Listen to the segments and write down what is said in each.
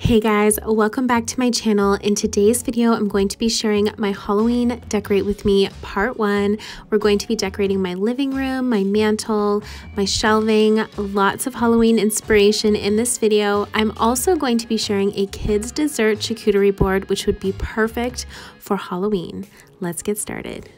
Hey guys, welcome back to my channel. In today's video, I'm going to be sharing my Halloween Decorate With Me Part 1. We're going to be decorating my living room, my mantle, my shelving, lots of Halloween inspiration in this video. I'm also going to be sharing a kids dessert charcuterie board, which would be perfect for Halloween. Let's get started.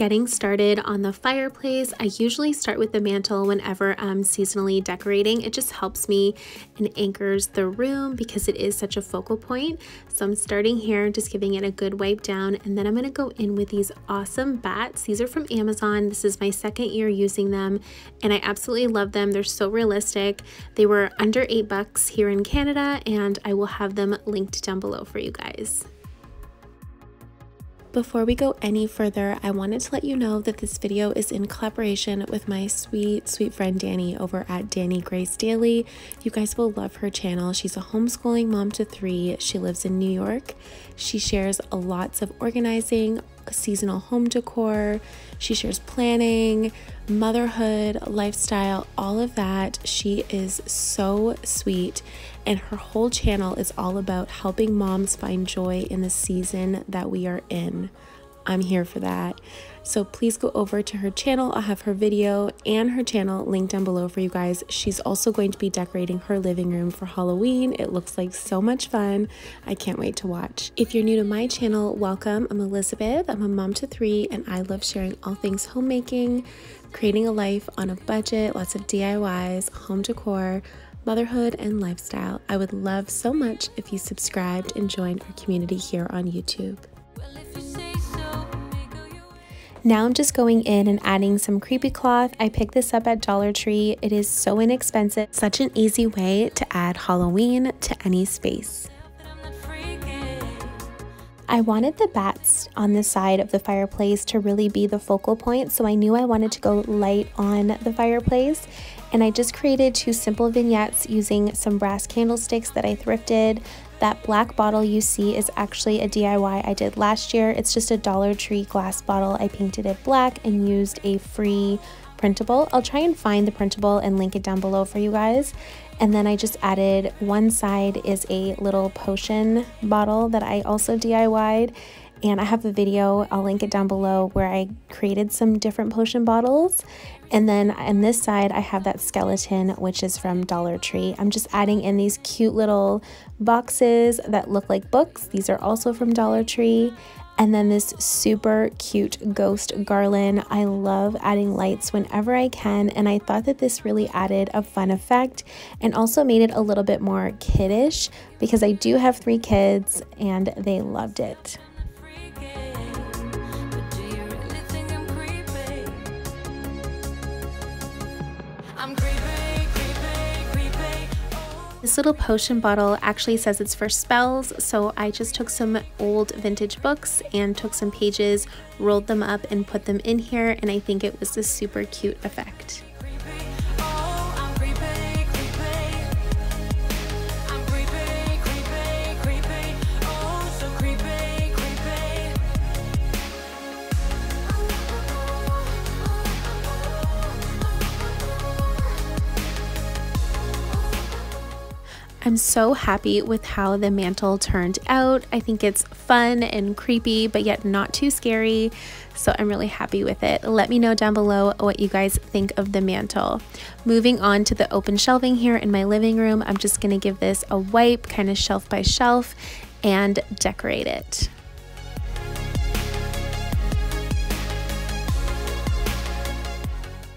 Getting started on the fireplace, I usually start with the mantle whenever I'm seasonally decorating. It just helps me and anchors the room because it is such a focal point. So I'm starting here, just giving it a good wipe down, and then I'm gonna go in with these awesome bats. These are from Amazon. This is my second year using them, and I absolutely love them. They're so realistic. They were under eight bucks here in Canada, and I will have them linked down below for you guys. Before we go any further, I wanted to let you know that this video is in collaboration with my sweet, sweet friend Dani over at Dani Grace Daily. You guys will love her channel. She's a homeschooling mom to three. She lives in New York. She shares lots of organizing, seasonal home decor. She shares planning, motherhood, lifestyle, all of that. She is so sweet and her whole channel is all about helping moms find joy in the season that we are in. I'm here for that. So please go over to her channel. I'll have her video and her channel linked down below for you guys. She's also going to be decorating her living room for Halloween. It looks like so much fun. I can't wait to watch. If you're new to my channel, welcome. I'm Elizabeth. I'm a mom to three and I love sharing all things homemaking, creating a life on a budget, lots of DIYs, home decor, motherhood, and lifestyle. I would love so much if you subscribed and joined our community here on YouTube. Now I'm just going in and adding some creepy cloth. I picked this up at Dollar Tree. It is so inexpensive, such an easy way to add Halloween to any space. I wanted the bats on the side of the fireplace to really be the focal point, so I knew I wanted to go light on the fireplace. And I just created two simple vignettes using some brass candlesticks that I thrifted. That black bottle you see is actually a DIY I did last year. It's just a Dollar Tree glass bottle. I painted it black and used a free printable. I'll try and find the printable and link it down below for you guys. And then I just added one side is a little potion bottle that I also DIY'd. And I have a video, I'll link it down below, where I created some different potion bottles. And then on this side, I have that skeleton, which is from Dollar Tree. I'm just adding in these cute little boxes that look like books. These are also from Dollar Tree and then this super cute ghost garland. I love adding lights whenever I can, and I thought that this really added a fun effect and also made it a little bit more kiddish because I do have three kids and they loved it. This little potion bottle actually says it's for spells, so I just took some old vintage books and took some pages, rolled them up and put them in here, and I think it was a super cute effect. I'm so happy with how the mantle turned out. I think it's fun and creepy, but yet not too scary. So I'm really happy with it. Let me know down below what you guys think of the mantle. Moving on to the open shelving here in my living room, I'm just gonna give this a wipe, kind of shelf by shelf, and decorate it.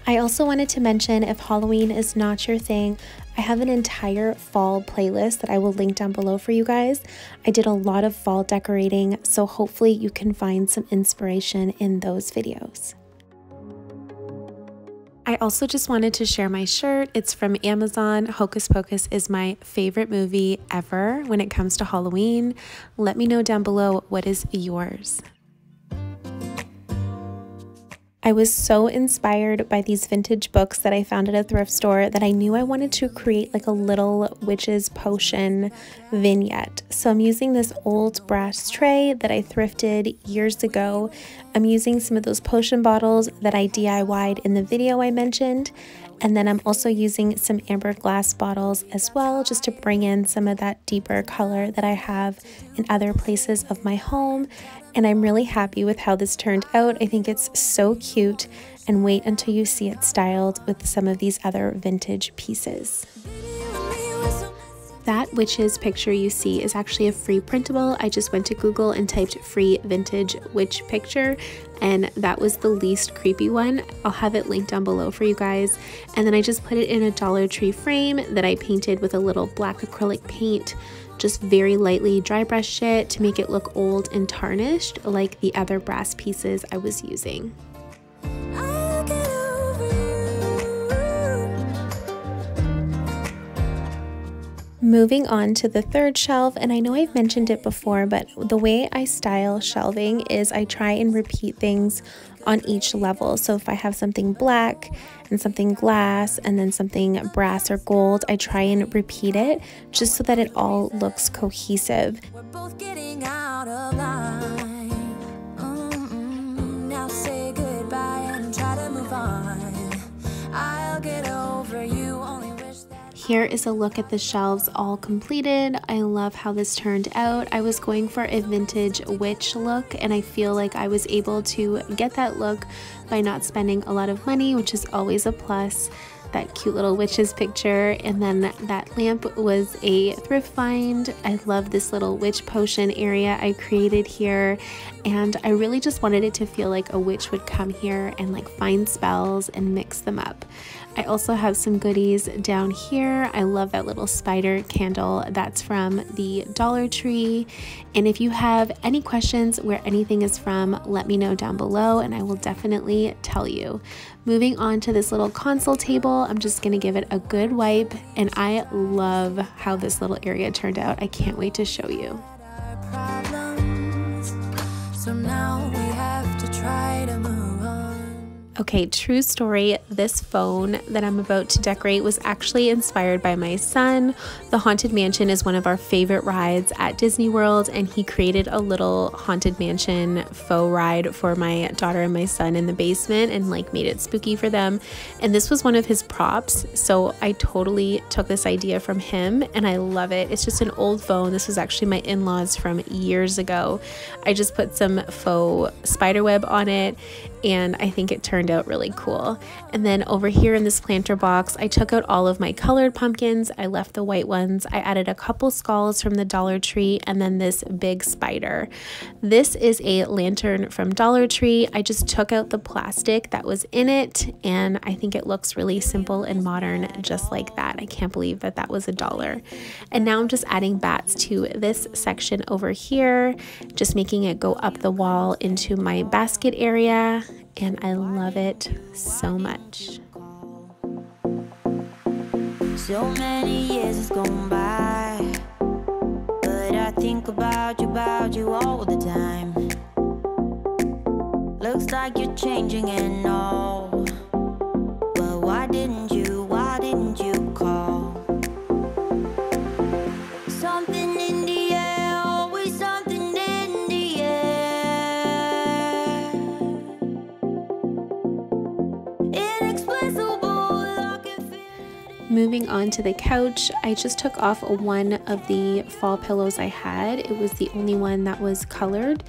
I also wanted to mention if Halloween is not your thing, I have an entire fall playlist that I will link down below for you guys. I did a lot of fall decorating, so hopefully you can find some inspiration in those videos. I also just wanted to share my shirt. It's from Amazon. Hocus Pocus is my favorite movie ever when it comes to Halloween. Let me know down below what is yours. I was so inspired by these vintage books that I found at a thrift store that I knew I wanted to create like a little witch's potion vignette. So I'm using this old brass tray that I thrifted years ago. I'm using some of those potion bottles that I DIY'd in the video I mentioned. And then I'm also using some amber glass bottles as well, just to bring in some of that deeper color that I have in other places of my home. And I'm really happy with how this turned out. I think it's so cute and wait until you see it styled with some of these other vintage pieces. That witch's picture you see is actually a free printable. I just went to Google and typed free vintage witch picture and that was the least creepy one. I'll have it linked down below for you guys. And then I just put it in a Dollar Tree frame that I painted with a little black acrylic paint just very lightly dry brushed it to make it look old and tarnished like the other brass pieces I was using. Moving on to the third shelf, and I know I've mentioned it before, but the way I style shelving is I try and repeat things on each level. So if I have something black and something glass and then something brass or gold, I try and repeat it just so that it all looks cohesive. Here is a look at the shelves all completed. I love how this turned out. I was going for a vintage witch look and I feel like I was able to get that look by not spending a lot of money, which is always a plus that cute little witch's picture. And then that lamp was a thrift find. I love this little witch potion area I created here. And I really just wanted it to feel like a witch would come here and like find spells and mix them up. I also have some goodies down here. I love that little spider candle. That's from the Dollar Tree. And if you have any questions where anything is from, let me know down below and I will definitely tell you. Moving on to this little console table, I'm just gonna give it a good wipe and I love how this little area turned out. I can't wait to show you. Okay, true story. This phone that I'm about to decorate was actually inspired by my son. The Haunted Mansion is one of our favorite rides at Disney World, and he created a little Haunted Mansion faux ride for my daughter and my son in the basement and like made it spooky for them. And this was one of his props, so I totally took this idea from him and I love it. It's just an old phone. This was actually my in laws from years ago. I just put some faux spiderweb on it and I think it turned out really cool. And then over here in this planter box, I took out all of my colored pumpkins. I left the white ones. I added a couple skulls from the Dollar Tree and then this big spider. This is a lantern from Dollar Tree. I just took out the plastic that was in it and I think it looks really simple and modern just like that. I can't believe that that was a dollar. And now I'm just adding bats to this section over here, just making it go up the wall into my basket area and I love it so much. So many years has gone by, but I think about you, about you all the time. Looks like you're changing and all, but why didn't On to the couch, I just took off one of the fall pillows I had. It was the only one that was colored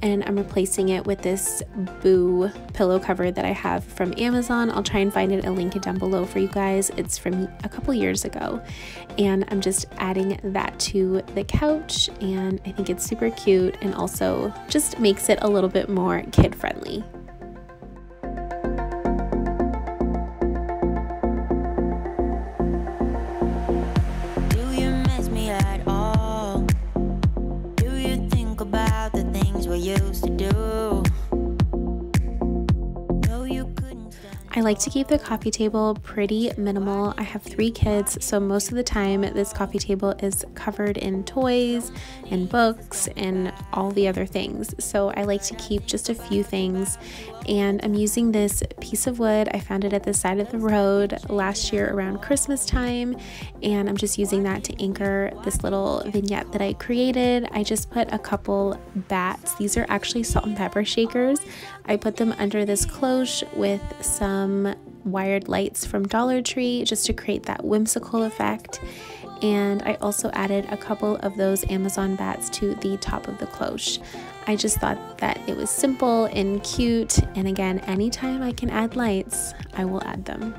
and I'm replacing it with this Boo pillow cover that I have from Amazon. I'll try and find it and link it down below for you guys. It's from a couple years ago and I'm just adding that to the couch and I think it's super cute and also just makes it a little bit more kid friendly. I like to keep the coffee table pretty minimal. I have three kids, so most of the time this coffee table is covered in toys and books and all the other things. So I like to keep just a few things. And I'm using this piece of wood. I found it at the side of the road last year around Christmas time. And I'm just using that to anchor this little vignette that I created. I just put a couple bats. These are actually salt and pepper shakers. I put them under this cloche with some wired lights from Dollar Tree just to create that whimsical effect. And I also added a couple of those Amazon bats to the top of the cloche. I just thought that it was simple and cute. And again, anytime I can add lights, I will add them.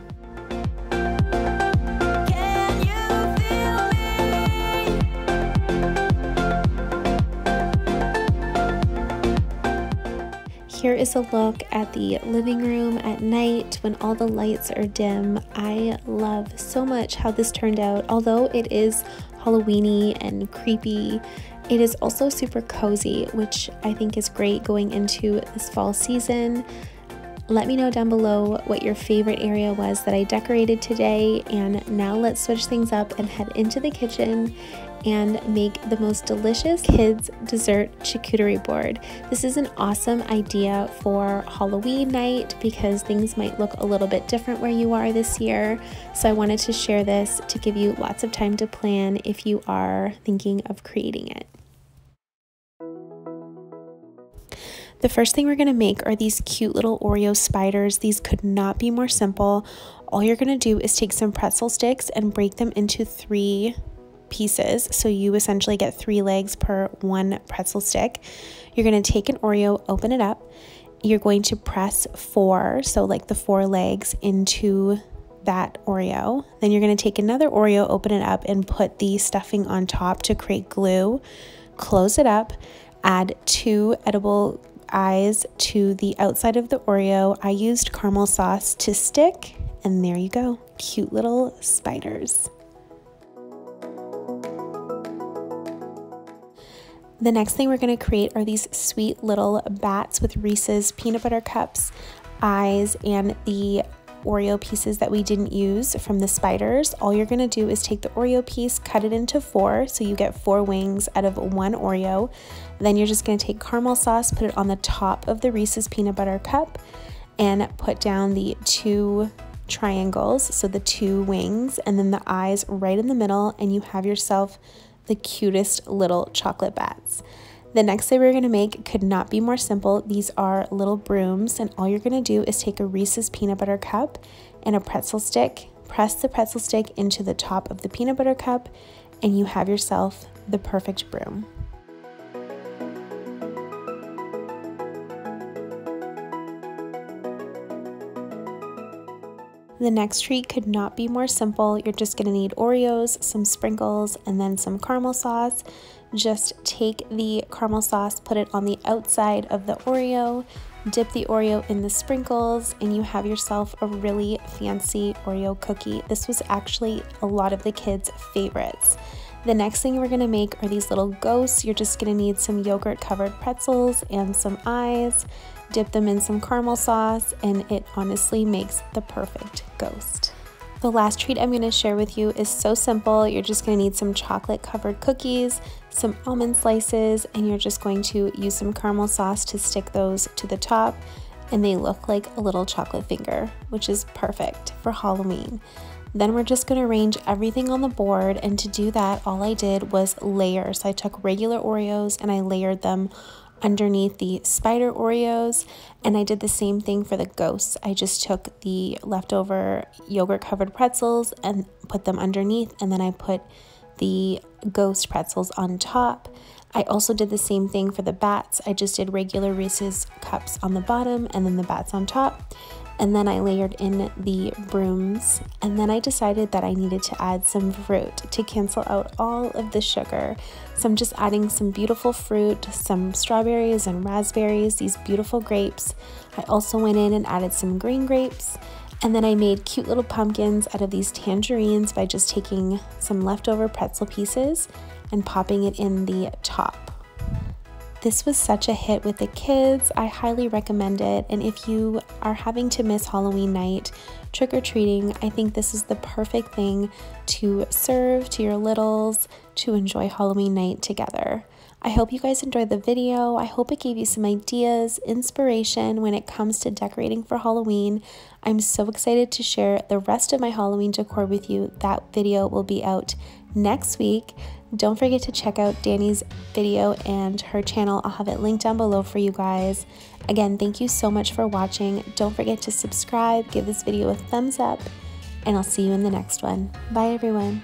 Here is a look at the living room at night when all the lights are dim. I love so much how this turned out. Although it is Halloweeny and creepy, it is also super cozy, which I think is great going into this fall season. Let me know down below what your favorite area was that I decorated today. And now let's switch things up and head into the kitchen and make the most delicious kids dessert charcuterie board. This is an awesome idea for Halloween night because things might look a little bit different where you are this year. So I wanted to share this to give you lots of time to plan if you are thinking of creating it. The first thing we're going to make are these cute little Oreo spiders. These could not be more simple. All you're going to do is take some pretzel sticks and break them into three pieces. So you essentially get three legs per one pretzel stick. You're going to take an Oreo, open it up. You're going to press four, so like the four legs, into that Oreo. Then you're going to take another Oreo, open it up, and put the stuffing on top to create glue. Close it up. Add two edible eyes to the outside of the Oreo. I used caramel sauce to stick, and there you go. Cute little spiders. The next thing we're going to create are these sweet little bats with Reese's peanut butter cups, eyes, and the Oreo pieces that we didn't use from the spiders. All you're going to do is take the Oreo piece, cut it into four, so you get four wings out of one Oreo. Then you're just going to take caramel sauce, put it on the top of the Reese's peanut butter cup, and put down the two triangles, so the two wings, and then the eyes right in the middle, and you have yourself the cutest little chocolate bats. The next thing we're going to make could not be more simple. These are little brooms, and all you're going to do is take a Reese's peanut butter cup and a pretzel stick, press the pretzel stick into the top of the peanut butter cup, and you have yourself the perfect broom. The next treat could not be more simple. You're just gonna need Oreos, some sprinkles, and then some caramel sauce. Just take the caramel sauce, put it on the outside of the Oreo, dip the Oreo in the sprinkles, and you have yourself a really fancy Oreo cookie. This was actually a lot of the kids' favorites. The next thing we're gonna make are these little ghosts. You're just gonna need some yogurt covered pretzels and some eyes dip them in some caramel sauce, and it honestly makes the perfect ghost. The last treat I'm to share with you is so simple. You're just to need some chocolate covered cookies, some almond slices, and you're just going to use some caramel sauce to stick those to the top. And they look like a little chocolate finger, which is perfect for Halloween. Then we're just going to arrange everything on the board. And to do that, all I did was layer. So I took regular Oreos and I layered them underneath the spider Oreos. And I did the same thing for the ghosts. I just took the leftover yogurt covered pretzels and put them underneath. And then I put the ghost pretzels on top. I also did the same thing for the bats. I just did regular Reese's cups on the bottom and then the bats on top and then I layered in the brooms and then I decided that I needed to add some fruit to cancel out all of the sugar. So I'm just adding some beautiful fruit, some strawberries and raspberries, these beautiful grapes. I also went in and added some green grapes and then I made cute little pumpkins out of these tangerines by just taking some leftover pretzel pieces and popping it in the top. This was such a hit with the kids. I highly recommend it. And if you are having to miss Halloween night trick or treating, I think this is the perfect thing to serve to your littles to enjoy Halloween night together. I hope you guys enjoyed the video. I hope it gave you some ideas, inspiration when it comes to decorating for Halloween. I'm so excited to share the rest of my Halloween decor with you. That video will be out next week. Don't forget to check out Dani's video and her channel. I'll have it linked down below for you guys. Again, thank you so much for watching. Don't forget to subscribe, give this video a thumbs up, and I'll see you in the next one. Bye, everyone.